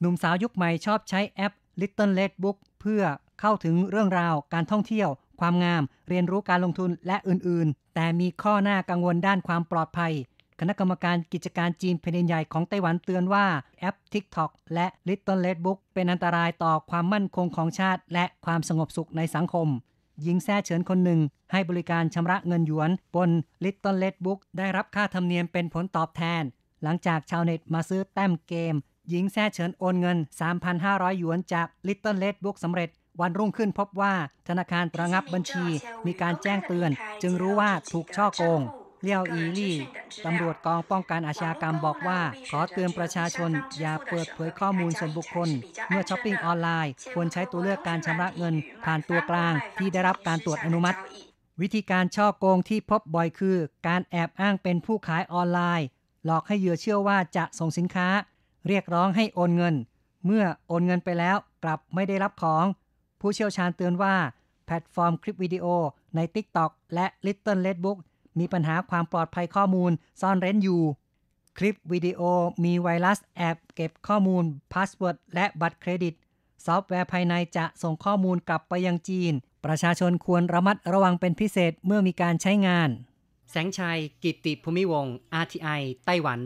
หนุ่มสาวยุคใหม่ชอบใช้แอป Little Red Book เพื่อเข้าถึงเรื่องราวการท่องเที่ยว ความงาม เรียนรู้การลงทุนและอื่นๆ แต่มีข้อหน้ากังวลด้านความปลอดภัย คณะกรรมการกิจการจีนแผ่นใหญ่ของไต้หวันเตือนว่าแอป TikTok และ Little Red Book เป็นอันตรายต่อความมั่นคงของชาติ และความสงบสุขในสังคมหญิงแซ่เฉินคนหนึ่ง ให้บริการชำระเงินหยวนบน Little Red Book ได้รับค่าธรรมเนียมเป็นผลตอบแทน หลังจากชาวเน็ตมาซื้อแต้มเกม หญิงแซ่เฉินโอนเงิน 3,500 หยวนจาก Little Red Book สำเร็จ วันรุ่งขึ้นพบว่าธนาคารระงับบัญชี มีการแจ้งเตือน จึงรู้ว่าถูกช่อโกงเลี่ยวอีลี่ ตำรวจกองป้องกันอาชญากรรมบอกว่า ขอเตือนประชาชน อย่าเปิดเผยข้อมูลส่วนบุคคล เมื่อช้อปปิ้งออนไลน์ ควรใช้ตัวเลือกการชำระเงิน ผ่านตัวกลางที่ได้รับการตรวจอนุมัติ วิธีการช่อโกงที่พบบ่อยคือ การแอบอ้างเป็นผู้ขายออนไลน์ หลอกให้เหยื่อเชื่อว่าจะส่งสินค้า เรียกร้องให้โอนเงิน เมื่อโอนเงินไปแล้วกลับไม่ได้รับของ ผู้เชี่ยวชาญเตือนว่า แพลตฟอร์มคลิปวิดีโอใน TikTok และ Little Red Book มีปัญหาความปลอดภัยข้อมูลซ่อนเร้นอยู่ คลิปวิดีโอมีไวรัสแอบเก็บข้อมูล password และบัตรเครดิต ซอฟต์แวร์ภายในจะส่งข้อมูลกลับไปยังจีน ประชาชนควรระมัดระวังเป็นพิเศษเมื่อมีการใช้งาน แสงชัย กิติภูมิวงศ์ RTI ไต้หวัน